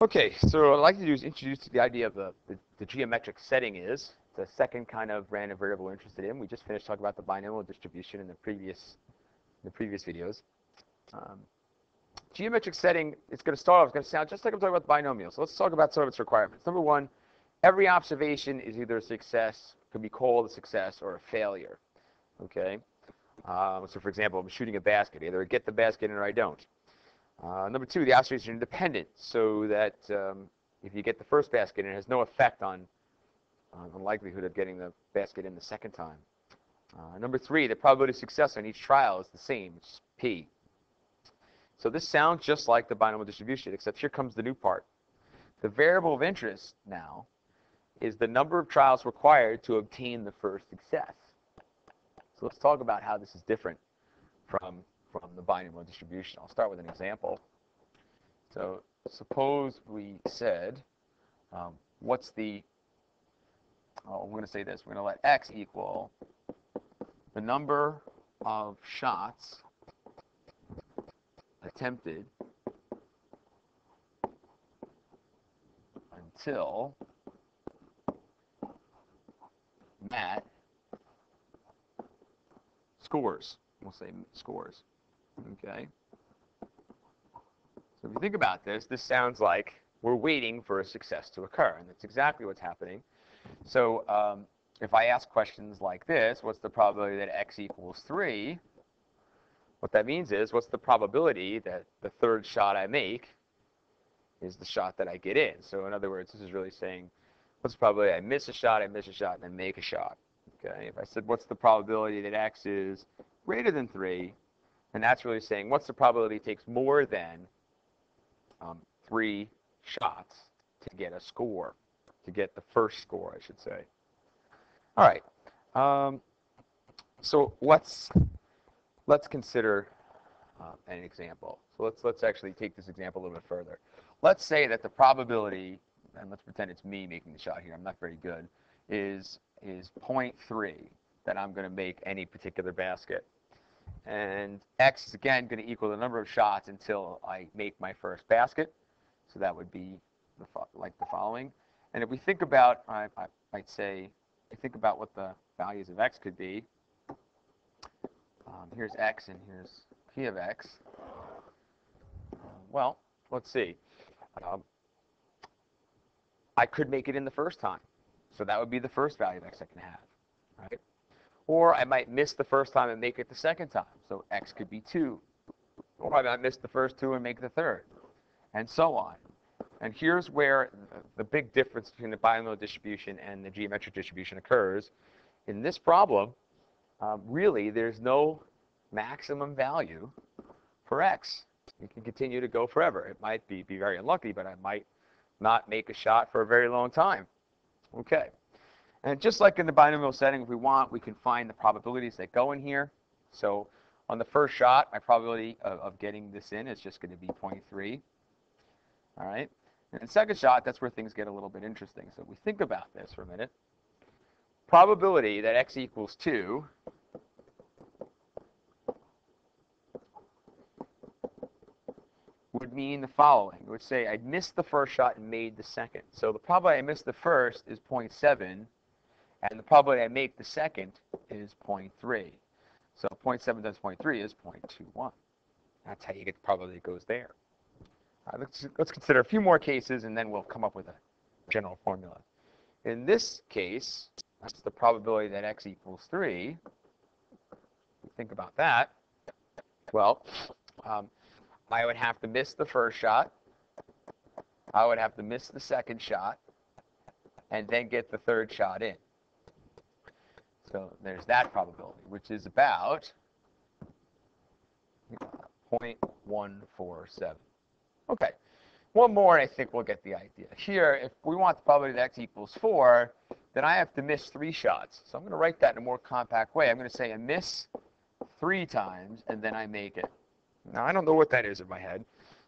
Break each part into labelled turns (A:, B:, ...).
A: Okay, so what I'd like to do is introduce the idea of the, the, the, geometric setting is. The second kind of random variable we're interested in. We just finished talking about the binomial distribution in the previous, in the previous videos. Um, geometric setting, it's going to start off, it's going to sound just like I'm talking about the binomial. So let's talk about some of its requirements. Number one, every observation is either a success, could be called a success, or a failure. Okay? Um, so for example, I'm shooting a basket. Either I get the basket in or I don't. Uh, number two, the observations are independent, so that um, if you get the first basket it has no effect on, the likelihood of getting the basket in the second time. Uh, number three, the probability of success on each trial is the same, it's P. So this sounds just like the binomial distribution, except here comes the new part. The variable of interest now is the number of trials required to obtain the first success. So let's talk about how this is different from from the binomial distribution. I'll start with an example. So suppose we said, um, what's the, oh, we're going to say this, we're going to let x equal the number of shots attempted until Matt scores. We'll say scores. Okay. So if you think about this, this sounds like we're waiting for a success to occur, and that's exactly what's happening. So um, if I ask questions like this, what's the probability that x equals 3? What that means is, what's the probability that the third shot I make is the shot that I get in? So in other words, this is really saying, what's the probability I miss a shot, I miss a shot, and then make a shot? Okay. If I said, what's the probability that x is greater than 3, and that's really saying what's the probability it takes more than um, three shots to get a score, to get the first score, I should say. All right. Um, so let's let's consider uh, an example. So let's let's actually take this example a little bit further. Let's say that the probability, and let's pretend it's me making the shot here. I'm not very good. Is is 0.3 that I'm going to make any particular basket. And x is again going to equal the number of shots until I make my first basket. So that would be the like the following. And if we think about, I, I might say, I think about what the values of x could be. Um, here's x and here's p of x. well, let's see. Um, I could make it in the first time. So that would be the first value of x I can have. Right? Or I might miss the first time and make it the second time. So x could be 2. Or I might miss the first two and make the third. And so on. And here's where the big difference between the binomial distribution and the geometric distribution occurs. In this problem, um, really, there's no maximum value for x. You can continue to go forever. It might be, be very unlucky, but I might not make a shot for a very long time. Okay. And just like in the binomial setting, if we want, we can find the probabilities that go in here. So on the first shot, my probability of, of getting this in is just going to be 0.3. All right. And the second shot, that's where things get a little bit interesting. So if we think about this for a minute, probability that x equals 2 would mean the following. It would say I missed the first shot and made the second. So the probability I missed the first is 0.7 and the probability I make the second is 0.3. So 0.7 times 0.3 is 0.21. That's how you get the probability it goes there. Right, let's, let's consider a few more cases, and then we'll come up with a general formula. In this case, that's the probability that x equals 3. Think about that. Well, um, I would have to miss the first shot. I would have to miss the second shot, and then get the third shot in. So there's that probability, which is about 0.147. Okay. One more, and I think we'll get the idea. Here, if we want the probability that x equals 4, then I have to miss three shots. So I'm going to write that in a more compact way. I'm going to say I miss three times, and then I make it. Now, I don't know what that is in my head,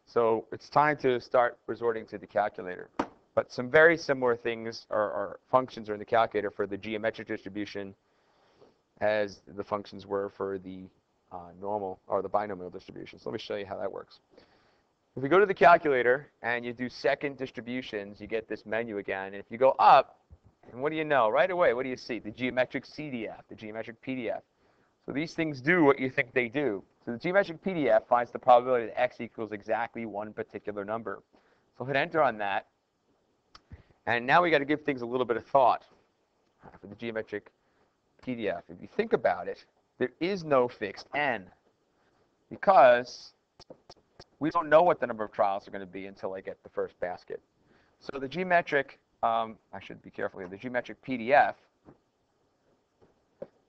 A: so it's time to start resorting to the calculator. But some very similar things or, functions are in the calculator for the geometric distribution as the functions were for the uh, normal or the binomial distribution. So let me show you how that works. If we go to the calculator and you do second distributions, you get this menu again. And if you go up, and what do you know? Right away, what do you see? The geometric CDF, the geometric PDF. So these things do what you think they do. So the geometric PDF finds the probability that x equals exactly one particular number. So hit enter on that. And now we got to give things a little bit of thought for the geometric PDF. If you think about it, there is no fixed n because we don't know what the number of trials are going to be until I get the first basket. So the geometric, um, I should be careful here, the geometric PDF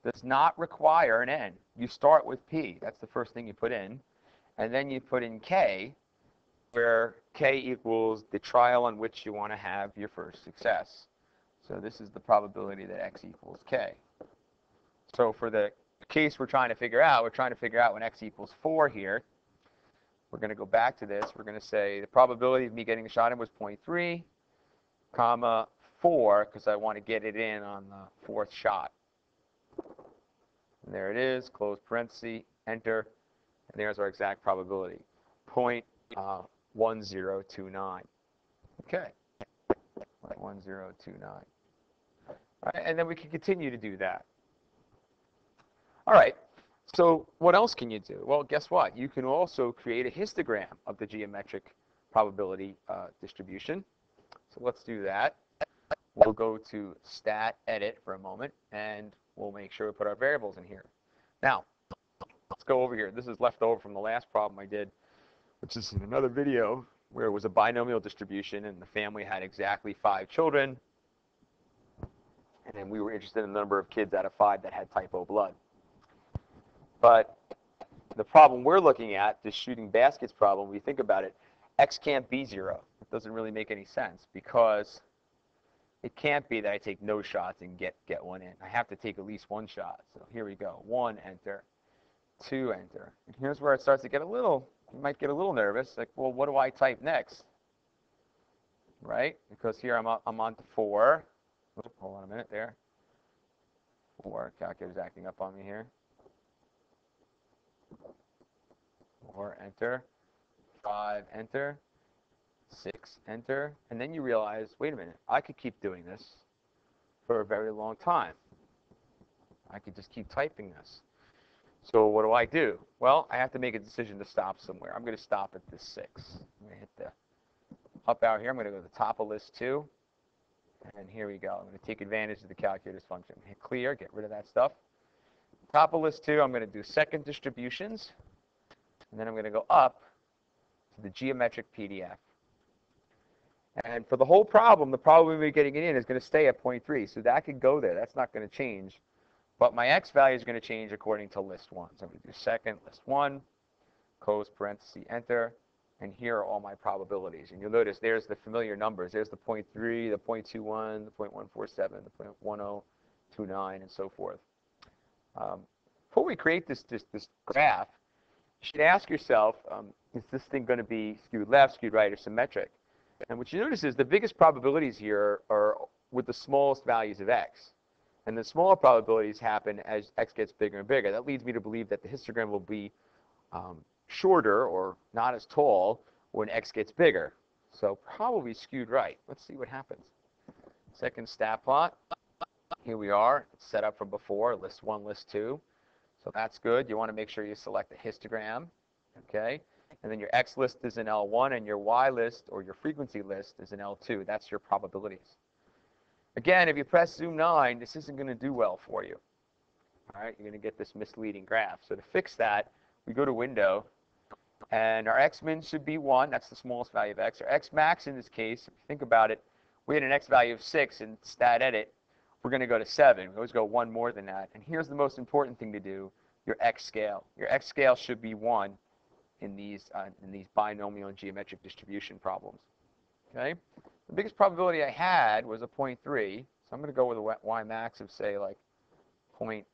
A: does not require an n. You start with p. That's the first thing you put in. And then you put in k, where k equals the trial on which you want to have your first success. So this is the probability that x equals k. So for the case we're trying to figure out, we're trying to figure out when x equals 4 here. We're going to go back to this. We're going to say the probability of me getting the shot in was 0.3, comma 4, because I want to get it in on the fourth shot. And there it is, close parenthesis, enter, and there's our exact probability, uh, 0.1029. Okay, 0.1029. All right, and then we can continue to do that. All right, so what else can you do? Well, guess what? You can also create a histogram of the geometric probability uh, distribution. So let's do that. We'll go to stat edit for a moment, and we'll make sure we put our variables in here. Now, let's go over here. This is left over from the last problem I did, which is in another video where it was a binomial distribution and the family had exactly five children. And then we were interested in the number of kids out of five that had type O blood. But the problem we're looking at, the shooting baskets problem, we think about it, x can't be zero. It doesn't really make any sense because it can't be that I take no shots and get, get one in. I have to take at least one shot. So here we go. One, enter. Two, enter. And here's where it starts to get a little, you might get a little nervous. Like, well, what do I type next? Right? Because here I'm, I'm on to four. hold on a minute there. Four. Calculator's acting up on me here. Four, enter. Five, enter. Six, enter. And then you realize, wait a minute, I could keep doing this for a very long time. I could just keep typing this. So what do I do? Well, I have to make a decision to stop somewhere. I'm going to stop at this 6. I'm going to hit the up out here. I'm going to go to the top of list 2. And here we go. I'm going to take advantage of the calculator's function. Hit clear, get rid of that stuff. Top of list 2, I'm going to do second distributions. And then I'm going to go up to the geometric PDF. And for the whole problem, the probability of getting it in is going to stay at 0.3. So that could go there. That's not going to change. But my x value is going to change according to list 1. So I'm going to do second, list 1, close parenthesis, enter. And here are all my probabilities. And you'll notice there's the familiar numbers. There's the 0.3, the 0.21, the 0.147, the 0.1029, and so forth. Um, before we create this, this, this graph, you should ask yourself, um, is this thing going to be skewed left, skewed right, or symmetric? And what you notice is the biggest probabilities here are with the smallest values of x. And the smaller probabilities happen as x gets bigger and bigger. That leads me to believe that the histogram will be um, shorter or not as tall when x gets bigger. So probably skewed right. Let's see what happens. Second stat plot. Here we are. It's set up from before, list 1, list 2. So that's good. You want to make sure you select the histogram. Okay. And then your X list is in L1 and your Y list or your frequency list is in L2. That's your probabilities. Again, if you press zoom 9, this isn't going to do well for you. All right, you're going to get this misleading graph. So to fix that, we go to Window, and our X min should be 1. That's the smallest value of X. Our X max in this case, if you think about it, we had an X value of 6 in stat edit. We're going to go to 7. We always go one more than that. And here's the most important thing to do, your X scale. Your X scale should be 1 in these, uh, in these binomial and geometric distribution problems. Okay? The biggest probability I had was a 0.3, so I'm going to go with a y max of, say, like point,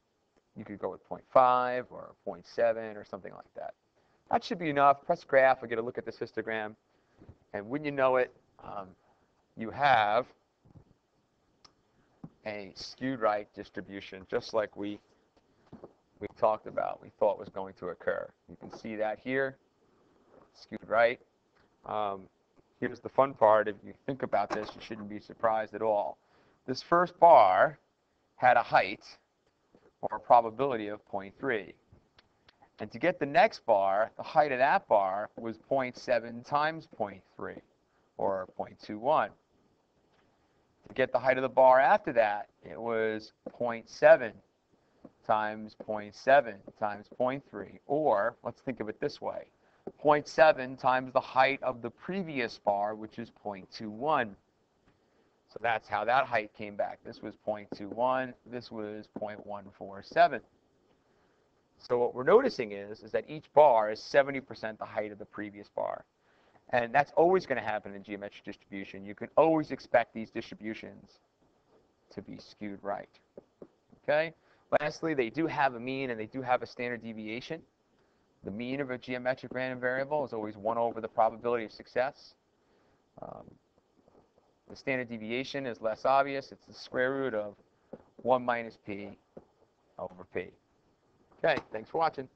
A: you could go with 0.5 or 0.7 or something like that. That should be enough. Press graph, I get a look at this histogram, and when you know it, um, you have a skewed right distribution, just like we we talked about, we thought was going to occur. You can see that here, skewed right. Um, here's the fun part. If you think about this, you shouldn't be surprised at all. This first bar had a height or a probability of 0.3. And to get the next bar, the height of that bar was 0.7 times 0.3, or 0.21. To get the height of the bar after that, it was 0.7 times 0.7 times 0.3, or let's think of it this way. 0.7 times the height of the previous bar, which is 0.21. So that's how that height came back. This was 0.21, this was 0.147. So what we're noticing is, is that each bar is 70% the height of the previous bar. And that's always going to happen in geometric distribution. You can always expect these distributions to be skewed right. Okay? Lastly, they do have a mean and they do have a standard deviation. The mean of a geometric random variable is always 1 over the probability of success. Um, the standard deviation is less obvious. It's the square root of 1 minus p over p. Okay, thanks for watching.